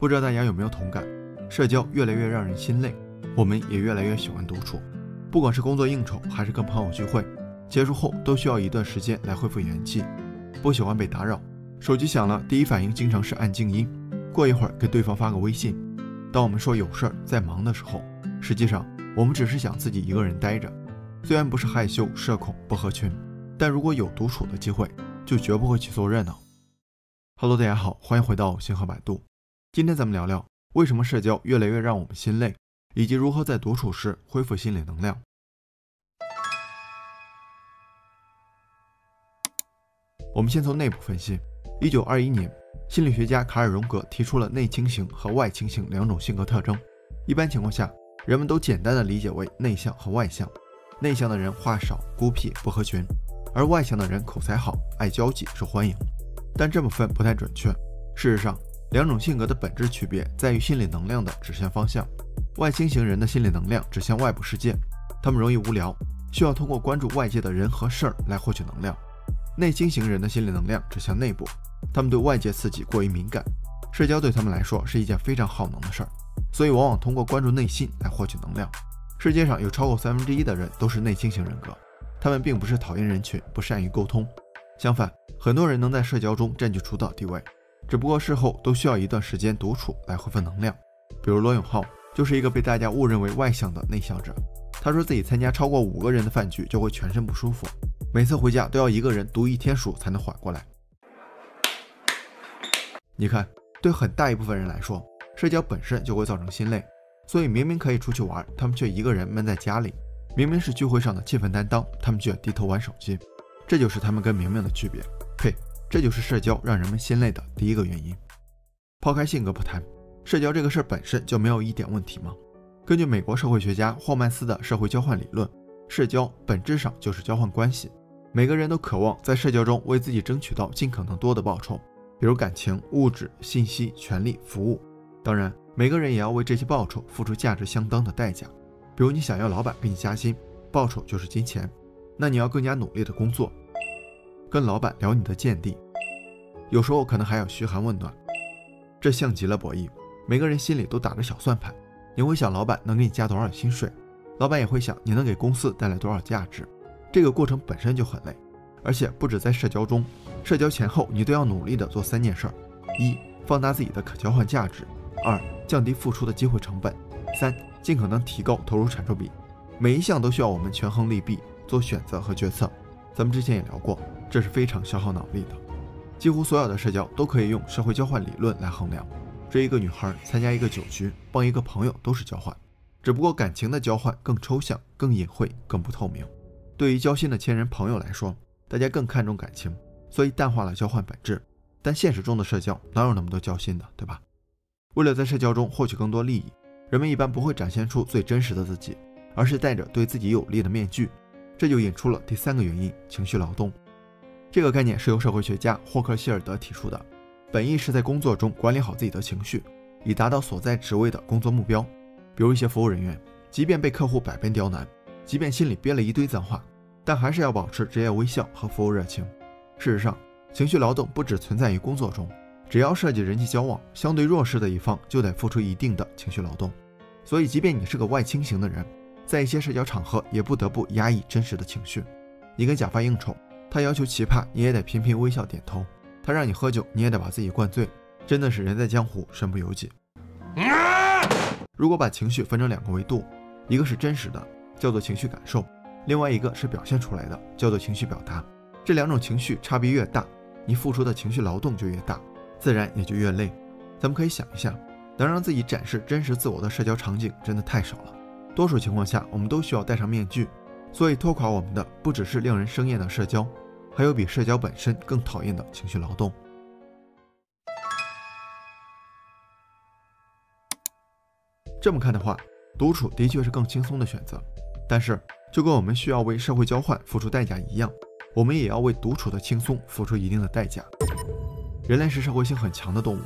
不知道大家有没有同感？社交越来越让人心累，我们也越来越喜欢独处。不管是工作应酬，还是跟朋友聚会，结束后都需要一段时间来恢复元气。不喜欢被打扰，手机响了，第一反应经常是按静音，过一会儿给对方发个微信。当我们说有事儿在忙的时候，实际上我们只是想自己一个人待着。虽然不是害羞、社恐、不合群，但如果有独处的机会，就绝不会去凑热闹。Hello，大家好，欢迎回到星河百度。今天咱们聊聊为什么社交越来越让我们心累，以及如何在独处时恢复心理能量。我们先从内部分析。一九二一年，心理学家卡尔荣格提出了内倾型和外倾型两种性格特征。一般情况下，人们都简单的理解为内向和外向。内向的人话少、孤僻、不合群，而外向的人口才好、爱交际、受欢迎。但这么分不太准确。事实上，两种性格的本质区别在于心理能量的指向方向。外倾型人的心理能量指向外部世界，他们容易无聊，需要通过关注外界的人和事儿来获取能量。内倾型人的心理能量指向内部，他们对外界刺激过于敏感，社交对他们来说是一件非常耗能的事儿，所以往往通过关注内心来获取能量。世界上有超过三分之一的人都是内倾型人格，他们并不是讨厌人群，不善于沟通。相反，很多人能在社交中占据主导地位，只不过事后都需要一段时间独处来恢复能量。比如罗永浩就是一个被大家误认为外向的内向者，他说自己参加超过五个人的饭局就会全身不舒服，每次回家都要一个人读一天书才能缓过来。你看，对很大一部分人来说，社交本身就会造成心累。所以明明可以出去玩，他们却一个人闷在家里；明明是聚会上的气氛担当，他们却低头玩手机。这就是他们跟明明的区别。呸！这就是社交让人们心累的第一个原因。抛开性格不谈，社交这个事儿本身就没有一点问题吗？根据美国社会学家霍曼斯的社会交换理论，社交本质上就是交换关系。每个人都渴望在社交中为自己争取到尽可能多的报酬，比如感情、物质、信息、权利、服务。当然。每个人也要为这些报酬付出价值相当的代价，比如你想要老板给你加薪，报酬就是金钱，那你要更加努力的工作，跟老板聊你的见地，有时候可能还要嘘寒问暖，这像极了博弈。每个人心里都打着小算盘，你会想老板能给你加多少薪水，老板也会想你能给公司带来多少价值。这个过程本身就很累，而且不止在社交中，社交前后你都要努力的做三件事：一、放大自己的可交换价值；二、降低付出的机会成本，三尽可能提高投入产出比，每一项都需要我们权衡利弊，做选择和决策。咱们之前也聊过，这是非常消耗脑力的。几乎所有的社交都可以用社会交换理论来衡量。追一个女孩，参加一个酒局，帮一个朋友，都是交换，只不过感情的交换更抽象、更隐晦、更不透明。对于交心的亲人朋友来说，大家更看重感情，所以淡化了交换本质。但现实中的社交哪有那么多交心的，对吧？为了在社交中获取更多利益，人们一般不会展现出最真实的自己，而是戴着对自己有利的面具。这就引出了第三个原因：情绪劳动。这个概念是由社会学家霍克希尔德提出的，本意是在工作中管理好自己的情绪，以达到所在职位的工作目标。比如一些服务人员，即便被客户百般刁难，即便心里憋了一堆脏话，但还是要保持职业微笑和服务热情。事实上，情绪劳动不只存在于工作中。只要涉及人际交往，相对弱势的一方就得付出一定的情绪劳动。所以，即便你是个外倾型的人，在一些社交场合也不得不压抑真实的情绪。你跟甲方应酬，他要求奇葩，你也得频频微笑点头；他让你喝酒，你也得把自己灌醉。真的是人在江湖，身不由己。如果把情绪分成两个维度，一个是真实的，叫做情绪感受；另外一个是表现出来的，叫做情绪表达。这两种情绪差别越大，你付出的情绪劳动就越大。自然也就越累。咱们可以想一下，能让自己展示真实自我的社交场景真的太少了。多数情况下，我们都需要戴上面具。所以拖垮我们的不只是令人生厌的社交，还有比社交本身更讨厌的情绪劳动。这么看的话，独处的确是更轻松的选择。但是，就跟我们需要为社会交换付出代价一样，我们也要为独处的轻松付出一定的代价。人类是社会性很强的动物。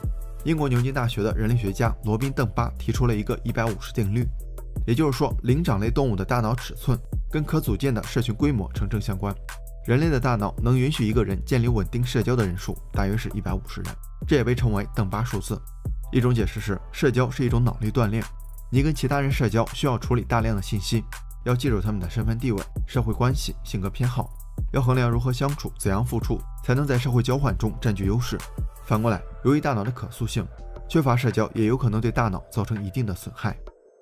英国牛津大学的人类学家罗宾·邓巴提出了一个一百五十定律，也就是说，灵长类动物的大脑尺寸跟可组建的社群规模成正相关。人类的大脑能允许一个人建立稳定社交的人数大约是一百五十人，这也被称为邓巴数字。一种解释是，社交是一种脑力锻炼，你跟其他人社交需要处理大量的信息，要记住他们的身份地位、社会关系、性格偏好，要衡量如何相处、怎样付出，才能在社会交换中占据优势。反过来，由于大脑的可塑性，缺乏社交也有可能对大脑造成一定的损害。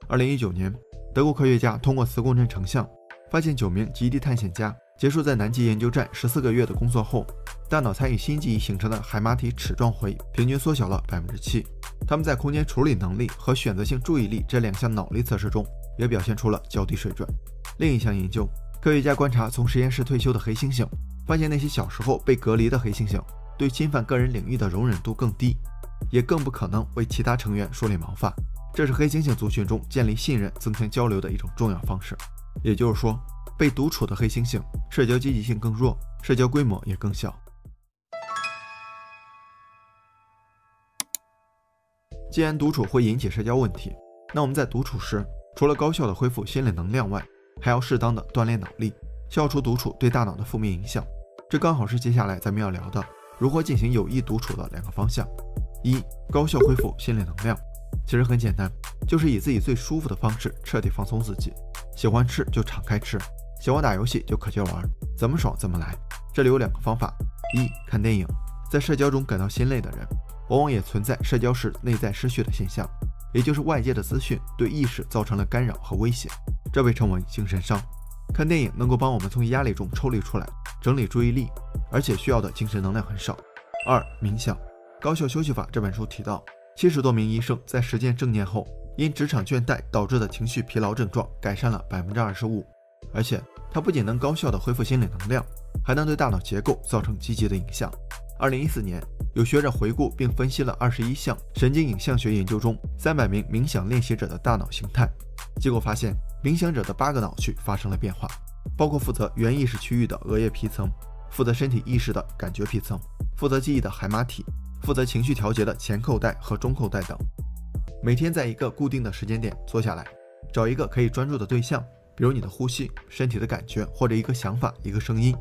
二零一九年，德国科学家通过磁共振成像，发现九名极地探险家结束在南极研究站十四个月的工作后，大脑参与新记忆形成的海马体齿状回平均缩小了百分之七。他们在空间处理能力和选择性注意力这两项脑力测试中也表现出了较低水准。另一项研究，科学家观察从实验室退休的黑猩猩，发现那些小时候被隔离的黑猩猩对侵犯个人领域的容忍度更低，也更不可能为其他成员梳理毛发。这是黑猩猩族群中建立信任、增强交流的一种重要方式。也就是说，被独处的黑猩猩社交积极性更弱，社交规模也更小。既然独处会引起社交问题，那我们在独处时，除了高效的恢复心理能量外，还要适当的锻炼脑力，消除独处对大脑的负面影响。这刚好是接下来咱们要聊的如何进行有益独处的两个方向：一、高效恢复心理能量。其实很简单，就是以自己最舒服的方式彻底放松自己。喜欢吃就敞开吃，喜欢打游戏就可劲玩，怎么爽怎么来。这里有两个方法：一看电影，在社交中感到心累的人，往往也存在社交时内在失序的现象，也就是外界的资讯对意识造成了干扰和威胁，这被称为精神伤。看电影能够帮我们从压力中抽离出来，整理注意力，而且需要的精神能量很少。二冥想，《高效休息法》这本书提到。七十多名医生在实践正念后，因职场倦怠导致的情绪疲劳症状改善了百分之二十五，而且它不仅能高效的恢复心理能量，还能对大脑结构造成积极的影响。二零一四年，有学者回顾并分析了二十一项神经影像学研究中三百名冥想练习者的大脑形态，结果发现冥想者的八个脑区发生了变化，包括负责原意识区域的额叶皮层，负责身体意识的感觉皮层，负责记忆的海马体。负责情绪调节的前扣带和中扣带等，每天在一个固定的时间点坐下来，找一个可以专注的对象，比如你的呼吸、身体的感觉或者一个想法、一个声音，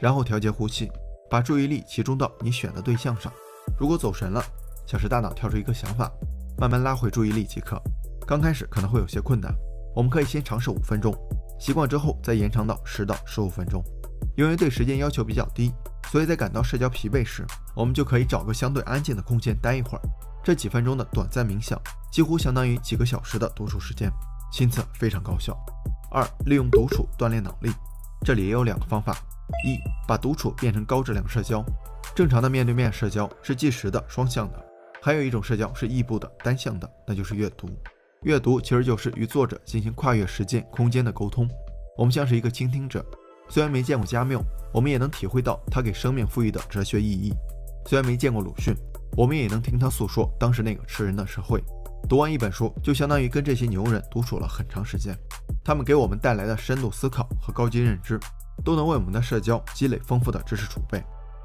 然后调节呼吸，把注意力集中到你选的对象上。如果走神了，想使大脑跳出一个想法，慢慢拉回注意力即可。刚开始可能会有些困难，我们可以先尝试五分钟，习惯之后再延长到十到十五分钟。因为对时间要求比较低。所以在感到社交疲惫时，我们就可以找个相对安静的空间待一会儿。这几分钟的短暂冥想，几乎相当于几个小时的独处时间，亲测非常高效。二、利用独处锻炼脑力，这里也有两个方法：一、把独处变成高质量社交。正常的面对面社交是即时的、双向的；还有一种社交是异步的、单向的，那就是阅读。阅读其实就是与作者进行跨越时间、空间的沟通。我们像是一个倾听者。虽然没见过加缪，我们也能体会到他给生命赋予的哲学意义；虽然没见过鲁迅，我们也能听他诉说当时那个吃人的社会。读完一本书，就相当于跟这些牛人独处了很长时间，他们给我们带来的深度思考和高级认知，都能为我们的社交积累丰富的知识储备。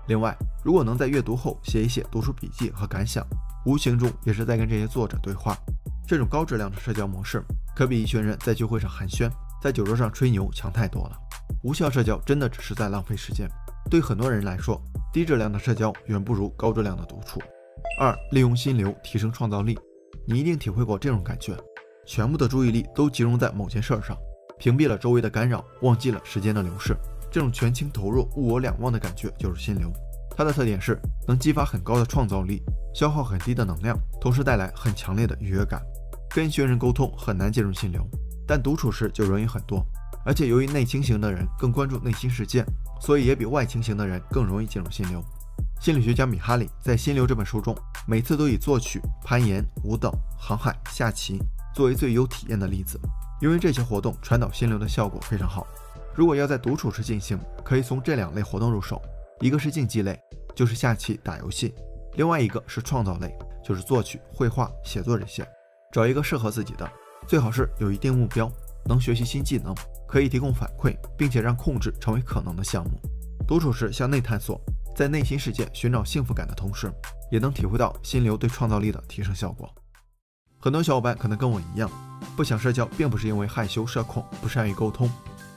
另外，如果能在阅读后写一写读书笔记和感想，无形中也是在跟这些作者对话。这种高质量的社交模式，可比一群人在聚会上寒暄，在酒桌上吹牛强太多了。无效社交真的只是在浪费时间。对很多人来说，低质量的社交远不如高质量的独处。二、利用心流提升创造力。你一定体会过这种感觉：全部的注意力都集中在某件事上，屏蔽了周围的干扰，忘记了时间的流逝。这种全情投入、物我两忘的感觉就是心流。它的特点是能激发很高的创造力，消耗很低的能量，同时带来很强烈的愉悦感。跟一群人沟通很难进入心流，但独处时就容易很多。而且由于内倾型的人更关注内心世界，所以也比外倾型的人更容易进入心流。心理学家米哈里在《心流》这本书中，每次都以作曲、攀岩、舞蹈、航海、下棋作为最优体验的例子，因为这些活动传导心流的效果非常好。如果要在独处时进行，可以从这两类活动入手：一个是竞技类，就是下棋、打游戏；另外一个是创造类，就是作曲、绘画、写作这些。找一个适合自己的，最好是有一定目标，能学习新技能。可以提供反馈，并且让控制成为可能的项目。独处时向内探索，在内心世界寻找幸福感的同时，也能体会到心流对创造力的提升效果。很多小伙伴可能跟我一样，不想社交，并不是因为害羞、社恐、不善于沟通，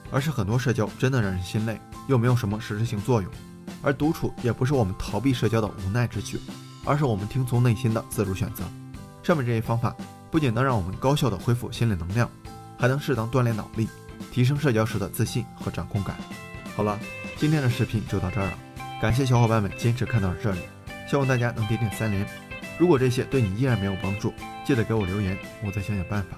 而是很多社交真的让人心累，又没有什么实质性作用。而独处也不是我们逃避社交的无奈之举，而是我们听从内心的自主选择。上面这些方法不仅能让我们高效的恢复心理能量，还能适当锻炼脑力，提升社交时的自信和掌控感。好了，今天的视频就到这儿了，感谢小伙伴们坚持看到了这里，希望大家能点点三连。如果这些对你依然没有帮助，记得给我留言，我再想想办法。